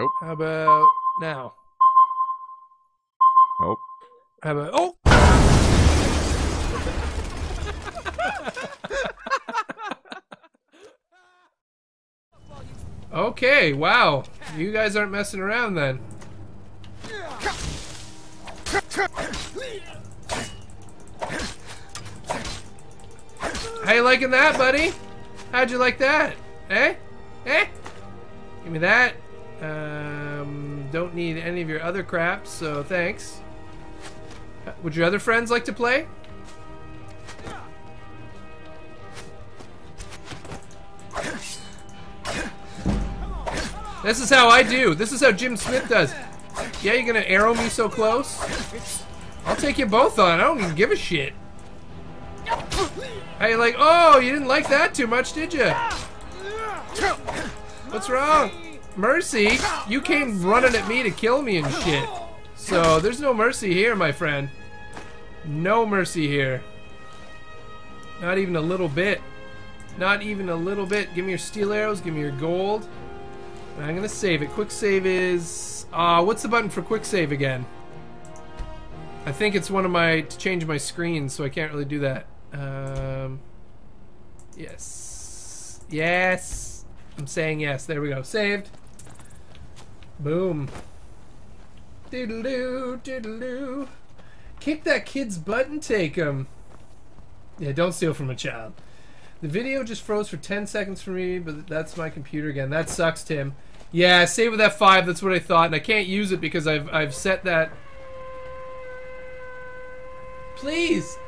Nope. How about now? Nope. How about oh? okay, wow. You guys aren't messing around then. How you liking that, buddy? How'd you like that? Eh? Eh? Give me that. Um, don't need any of your other crap, so thanks. Uh, Would your other friends like to play? This is how I do. This is how Jim Smith does. Yeah, you're gonna arrow me so close? I'll take you both on. I don't even give a shit. Hey, like, oh, you didn't like that too much, did you? What's wrong? Mercy? You came running at me to kill me and shit. So, there's no mercy here, my friend. No mercy here. Not even a little bit. Not even a little bit. Give me your steel arrows, give me your gold. And I'm gonna save it. Quick save is... Uh, what's the button for quick save again? I think it's one of my... to change my screen, so I can't really do that. Um... Yes. Yes. I'm saying yes. There we go. Saved. Boom. Doodaloo, doodaloo. Kick that kid's butt and take him. Yeah, don't steal from a child. The video just froze for 10 seconds for me, but that's my computer again. That sucks, Tim. Yeah, save with F5, that's what I thought, and I can't use it because I've, I've set that... Please!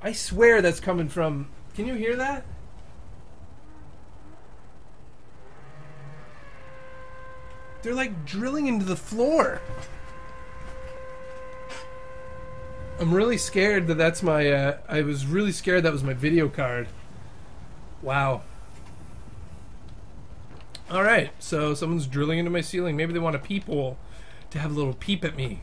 I swear that's coming from... Can you hear that? They're like drilling into the floor. I'm really scared that that's my. Uh, I was really scared that was my video card. Wow. All right, so someone's drilling into my ceiling. Maybe they want a peephole to have a little peep at me.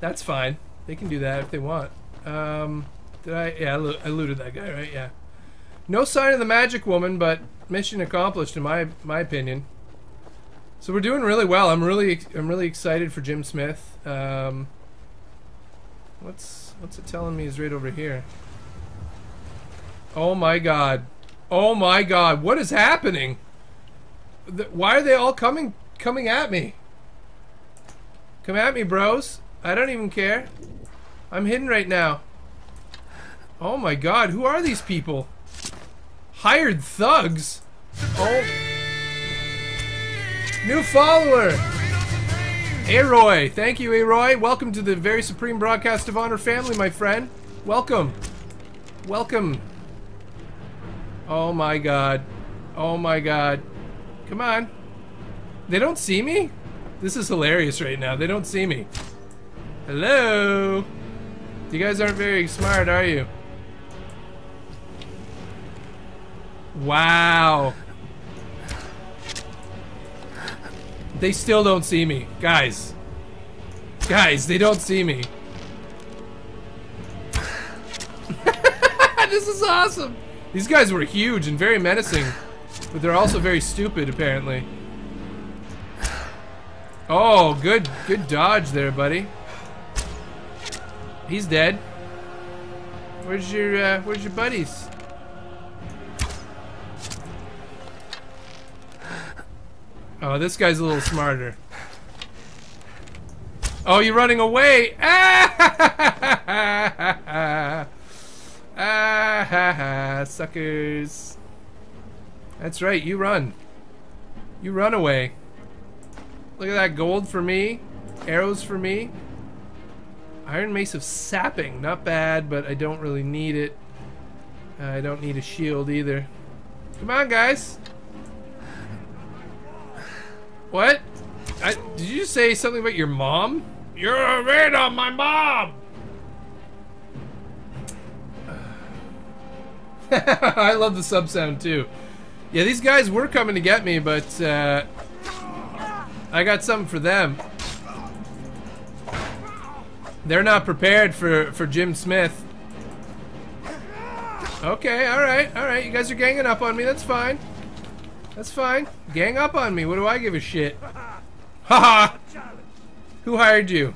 That's fine. They can do that if they want. Um, did I? Yeah, I, lo- I looted that guy, right? Yeah. No sign of the magic woman, but mission accomplished in my my opinion. So we're doing really well. I'm really I'm really excited for Jim Smith. Um, what's what's it telling me is right over here? Oh my god. Oh my god. What is happening? Th- Why are they all coming coming at me? Come at me, bros. I don't even care. I'm hidden right now. Oh my god, who are these people? Hired thugs? Oh. New follower! Aroy, thank you, Aroy. Welcome to the very supreme broadcast of honor family, my friend. Welcome. Welcome. Oh my god. Oh my god. Come on. They don't see me? This is hilarious right now. They don't see me. Hello? You guys aren't very smart, are you? Wow. They still don't see me. Guys. Guys, they don't see me. this is awesome. These guys were huge and very menacing. But they're also very stupid, apparently. Oh, good good dodge there, buddy. He's dead. Where's your uh, where's your buddies? Oh, this guy's a little smarter. Oh, you're running away! Ah, ah, ha, suckers. That's right, you run. You run away. Look at that gold for me. Arrows for me. Iron Mace of Sapping. Not bad, but I don't really need it. I don't need a shield either. Come on, guys. What? I, did you say something about your mom? You're a raid on my mom! I love the sub sound too. Yeah, these guys were coming to get me, but uh, I got something for them. They're not prepared for, for Jim Smith. Okay, alright, alright. You guys are ganging up on me, that's fine. That's fine. Gang up on me. What do I give a shit? Haha! Who hired you?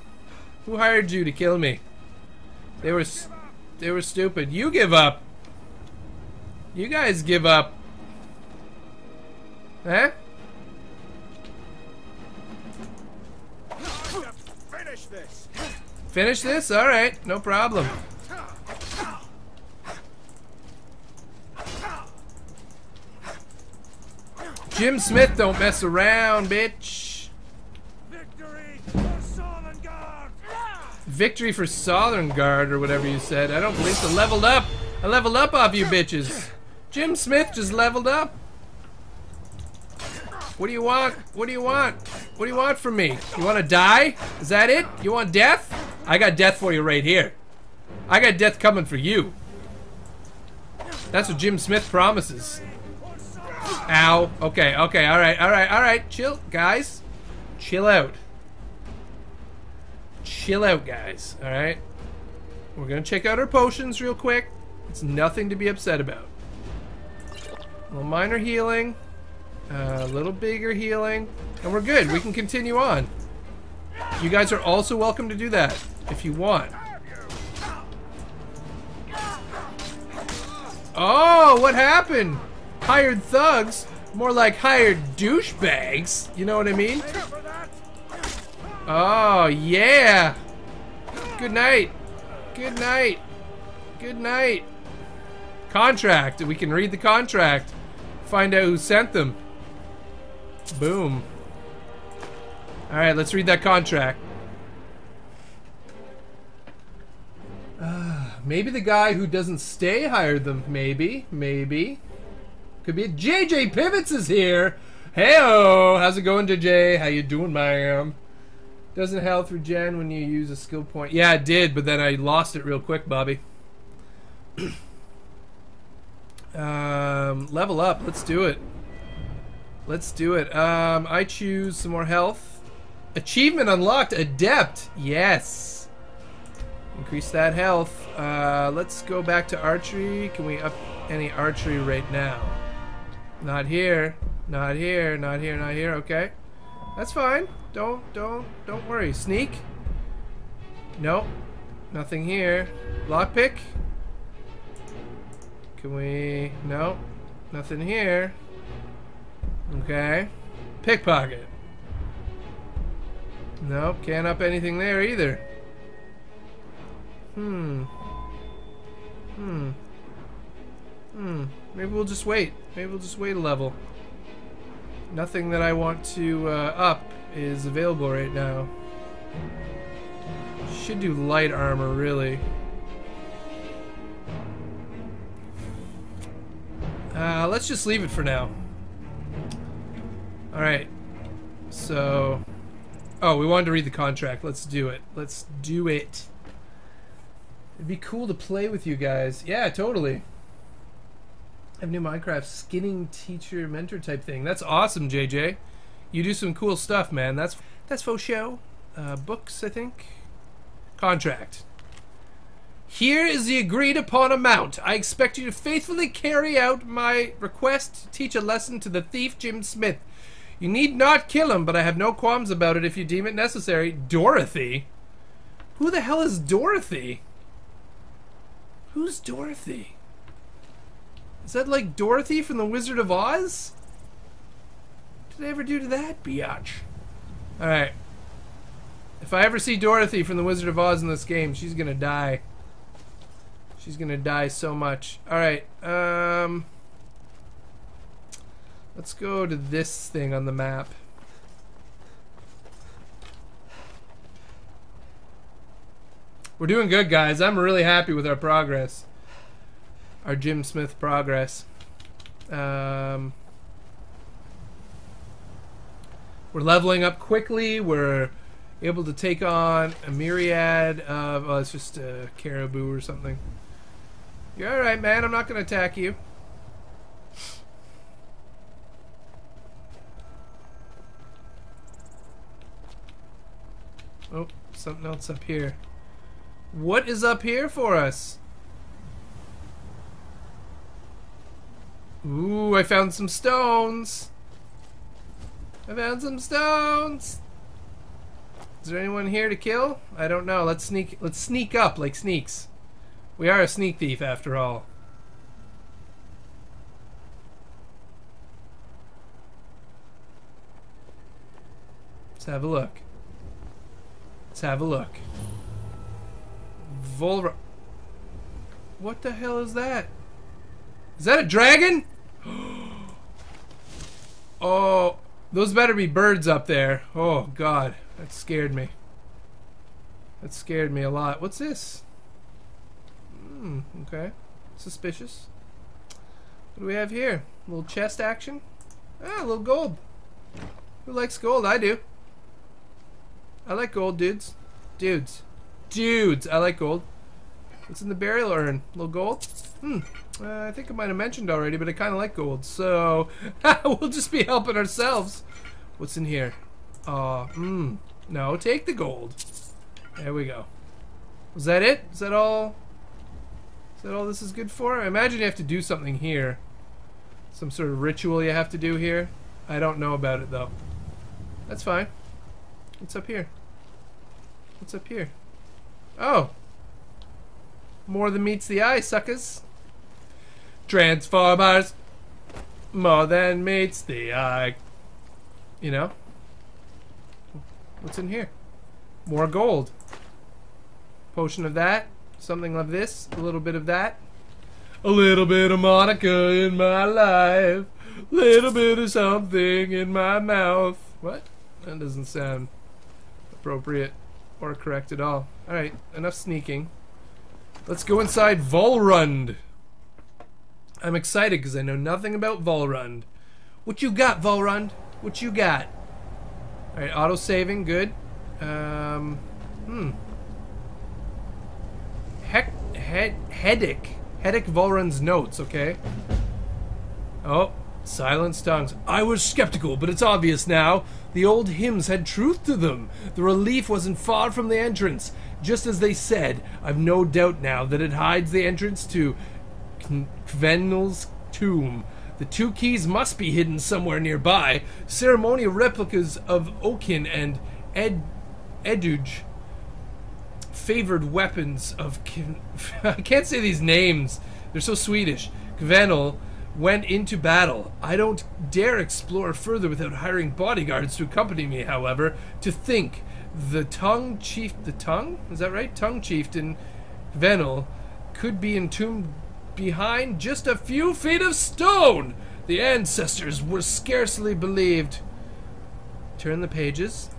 Who hired you to kill me? They were they were stupid. You give up. You guys give up. Huh? Finish this. Finish this? Alright, no problem. Jim Smith don't mess around, bitch. Victory for Solengard. Victory for Southern Guard or whatever you said. I don't believe so. Leveled up. I leveled up off you bitches. Jim Smith just leveled up. What do you want? What do you want? What do you want from me? You want to die? Is that it? You want death? I got death for you right here. I got death coming for you. That's what Jim Smith promises. Ow. Okay, okay, alright, alright, alright. Chill, guys. Chill out. Chill out, guys. Alright? We're gonna check out our potions real quick. It's nothing to be upset about. A little minor healing. A little bigger healing. And we're good. We can continue on. You guys are also welcome to do that if you want. Oh, what happened? Hired thugs? More like hired douchebags. You know what I mean? Oh, yeah. Good night. Good night. Good night. Contract. We can read the contract. Find out who sent them. Boom. Alright, let's read that contract. Uh, maybe the guy who doesn't stay hired them. Maybe. Maybe. Could be JJ Pivots is here. Heyo, how's it going, JJ? How you doing, ma'am? Doesn't health regen when you use a skill point. Yeah, it did, but then I lost it real quick, Bobby. um, level up. Let's do it. Let's do it. Um, I choose some more health. Achievement unlocked. Adept. Yes. Increase that health. Uh, let's go back to archery. Can we up any archery right now? Not here. Not here. Not here. Not here. Okay. That's fine. Don't, don't, don't worry. Sneak. Nope. Nothing here. Lockpick. Can we? Nope. Nothing here. Okay. Pickpocket. Nope. Can't up anything there either. Hmm. Hmm. Hmm. Maybe we'll just wait. Maybe we'll just wait a level. Nothing that I want to uh, up is available right now. Should do light armor, really. Uh, let's just leave it for now. Alright. So... Oh, we wanted to read the contract. Let's do it. Let's do it. It'd be cool to play with you guys. Yeah, totally. I have new Minecraft skinning teacher mentor type thing. That's awesome, JJ. You do some cool stuff, man. That's that's faux show. Uh, books, I think. Contract. Here is the agreed upon amount. I expect you to faithfully carry out my request to teach a lesson to the thief Jim Smith. You need not kill him, but I have no qualms about it if you deem it necessary. Dorothy? Who the hell is Dorothy? Who's Dorothy? Is that like Dorothy from The Wizard of Oz? Did I ever do to that biatch? Alright. If I ever see Dorothy from The Wizard of Oz in this game, she's gonna die. She's gonna die so much. Alright, um... Let's go to this thing on the map. We're doing good, guys. I'm really happy with our progress. Our Jim Smith progress. Um, we're leveling up quickly. We're able to take on a myriad of... Oh, it's just a caribou or something. You're alright, man. I'm not going to attack you. Oh, something else up here. What is up here for us? Ooh, I found some stones. I found some stones. Is there anyone here to kill? I don't know. Let's sneak. Let's sneak up like sneaks. We are a sneak thief after all. Let's have a look. Let's have a look. Volra. What the hell is that? Is that a dragon? Oh, those better be birds up there. Oh, God. That scared me. That scared me a lot. What's this? Hmm, okay. Suspicious. What do we have here? A little chest action? Ah, a little gold. Who likes gold? I do. I like gold, dudes. Dudes. Dudes, I like gold. What's in the burial urn? A little gold? Hmm. Uh, I think I might have mentioned already, but I kind of like gold. So, we'll just be helping ourselves. What's in here? Uh, hmm. No, take the gold. There we go. Was that it? Is that all? Is that all this is good for? I imagine you have to do something here. Some sort of ritual you have to do here. I don't know about it, though. That's fine. What's up here? What's up here? Oh. More than meets the eye, suckers. Transformers. More than meets the eye. You know? What's in here? More gold. Potion of that. Something of this. A little bit of that. A little bit of Monica in my life. Little bit of something in my mouth. What? That doesn't sound appropriate or correct at all. Alright, enough sneaking. Let's go inside Volrund. I'm excited because I know nothing about Volrund. What you got, Volrund? What you got? Alright, auto saving, good. Um, hmm. Heck, head, Headic. Headic Volrund's notes, okay. Oh, silence tongues. I was skeptical, but it's obvious now. The old hymns had truth to them. The relief wasn't far from the entrance. Just as they said, I've no doubt now that it hides the entrance to Kvenel's tomb. The two keys must be hidden somewhere nearby. Ceremonial replicas of Okin and Ed Eduj. Favored weapons of I can't say these names. They're so Swedish. Kvenel went into battle. I don't dare explore further without hiring bodyguards to accompany me, however. To think the tongue chief the tongue? Is that right? Tongue chieftain Venel could be entombed behind just a few feet of stone. The ancestors were scarcely believed. Turn the pages.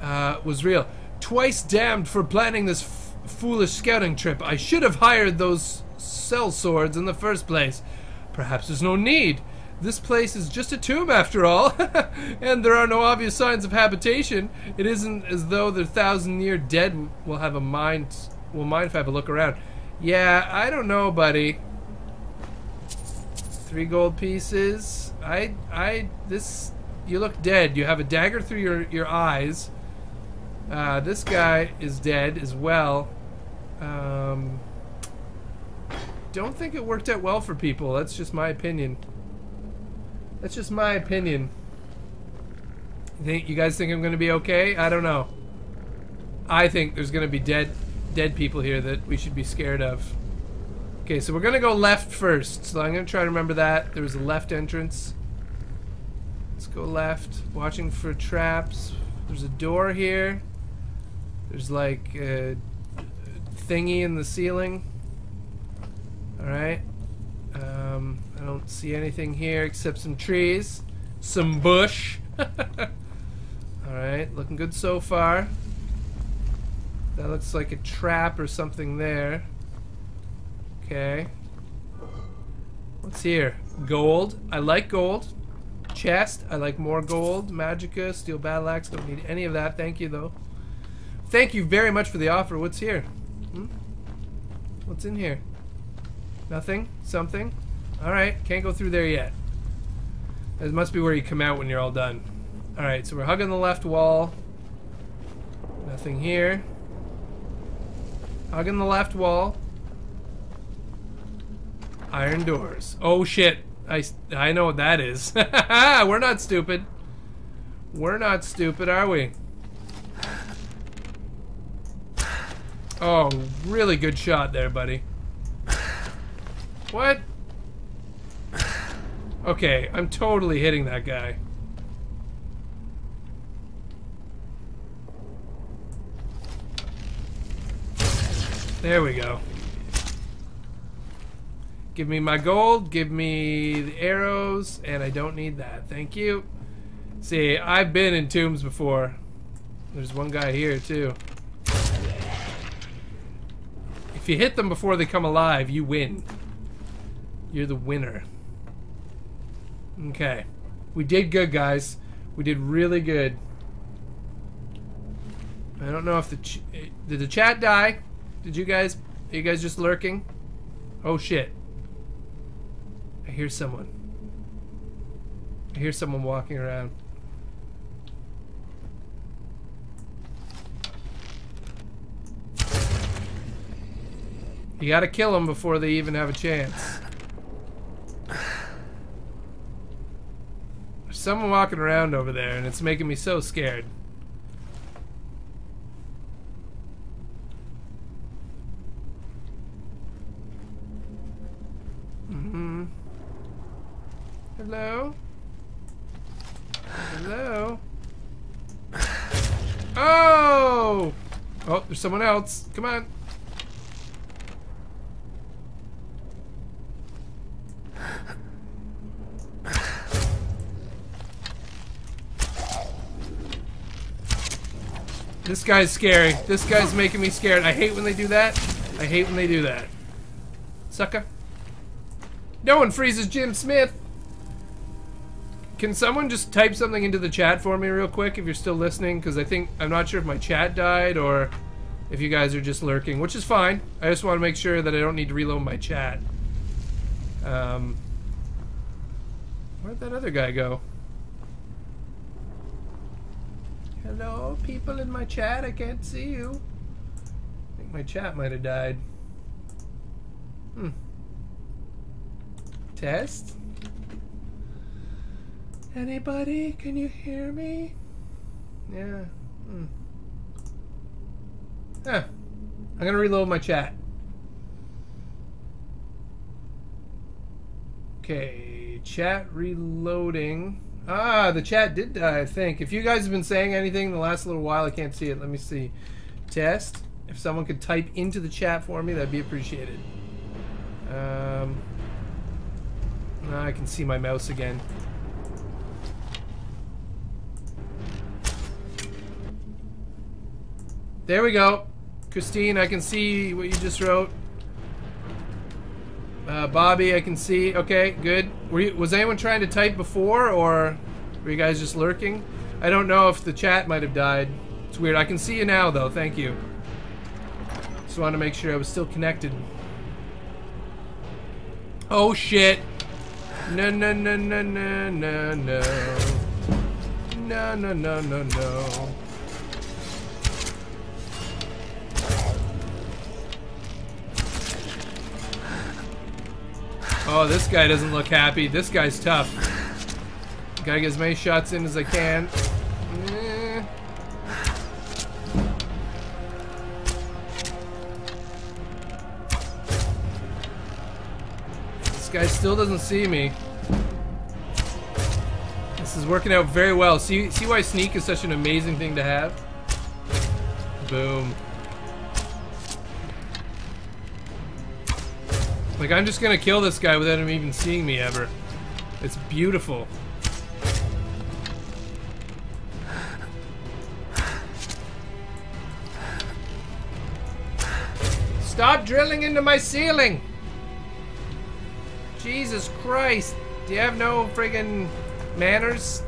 Uh, was real. Twice damned for planning this foolish scouting trip. I should have hired those sellswords in the first place. Perhaps there's no need. This place is just a tomb after all, and there are no obvious signs of habitation. It isn't as though the thousand year dead will have a mind will mind if I have a look around. Yeah, I don't know, buddy. Three gold pieces. I, I, this, you look dead. You have a dagger through your, your eyes. Uh, this guy is dead as well. Um, don't think it worked out well for people. That's just my opinion. That's just my opinion. You think you guys think I'm gonna be okay? I don't know. I think there's gonna be dead dead people here that we should be scared of. Okay, so we're gonna go left first. So I'm gonna try to remember that. There was a left entrance. Let's go left. Watching for traps. There's a door here. There's like a thingy in the ceiling. Alright. Um, I don't see anything here except some trees. Some bush. Alright, looking good so far. That looks like a trap or something there. Okay. What's here? Gold. I like gold. Chest. I like more gold. Magicka. Steel battle axe. Don't need any of that. Thank you, though. Thank you very much for the offer. What's here? Hmm? What's in here? Nothing? Something? Alright. Can't go through there yet. That must be where you come out when you're all done. Alright, so we're hugging the left wall. Nothing here. Hugging the left wall. Iron doors. Oh shit. I, I know what that is. We're not stupid. We're not stupid, are we? Oh, really good shot there, buddy. What? Okay, I'm totally hitting that guy. There we go. Give me my gold, give me the arrows, and I don't need that. Thank you. See, I've been in tombs before. There's one guy here, too. If you hit them before they come alive, you win. You're the winner. Okay. We did good, guys. We did really good. I don't know if the ch eh, did the chat die. Did you guys? Are you guys just lurking? Oh shit! I hear someone. I hear someone walking around. You gotta kill them before they even have a chance. Someone walking around over there, and it's making me so scared. Mm -hmm. Hello? Hello? Oh! Oh, there's someone else. Come on. This guy's scary. This guy's making me scared. I hate when they do that. I hate when they do that. Sucker. No one freezes Jim Smith. Can someone just type something into the chat for me real quick if you're still listening? Because I think, I'm not sure if my chat died or if you guys are just lurking, which is fine. I just want to make sure that I don't need to reload my chat. Um, where'd that other guy go? Hello, people in my chat. I can't see you. I think my chat might have died. Hmm. Test? Anybody? Can you hear me? Yeah. Hmm. Huh. I'm gonna reload my chat. Okay, chat reloading. Ah, the chat did die, I think. If you guys have been saying anything in the last little while, I can't see it. Let me see. Test. If someone could type into the chat for me, that'd be appreciated. Um, now I can see my mouse again. There we go. Christine, I can see what you just wrote. Uh, Bobby, I can see. Okay, good. You, was anyone trying to type before, or were you guys just lurking? I don't know if the chat might have died. It's weird. I can see you now, though. Thank you. Just wanted to make sure I was still connected. Oh shit! No, no, no, no, no, no, no. No, no, no, no, no. Oh, this guy doesn't look happy. This guy's tough. Gotta get as many shots in as I can. Eh. This guy still doesn't see me. This is working out very well. See, see why sneak is such an amazing thing to have? Boom. Like, I'm just gonna kill this guy without him even seeing me ever. It's beautiful. Stop drilling into my ceiling! Jesus Christ. Do you have no friggin' manners?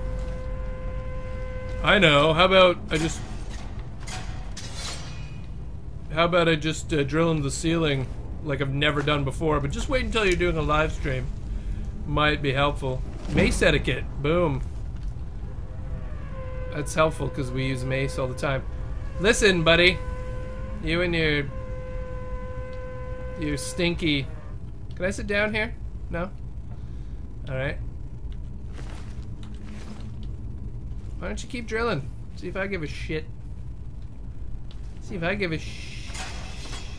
I know. How about I just... How about I just uh, drill into the ceiling like I've never done before, but just wait until you're doing a live stream. Might be helpful. Mace etiquette. Boom. That's helpful because we use mace all the time. Listen, buddy. You and your... Your stinky... Can I sit down here? No? Alright. Why don't you keep drilling? See if I give a shit. See if I give a sh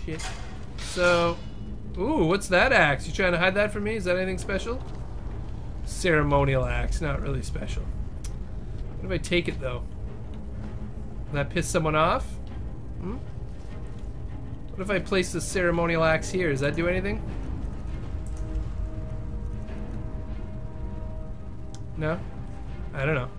shit. So, ooh, what's that axe? You trying to hide that from me? Is that anything special? Ceremonial axe, not really special. What if I take it though? Will that piss someone off? Hmm? What if I place the ceremonial axe here? Does that do anything? No? I don't know.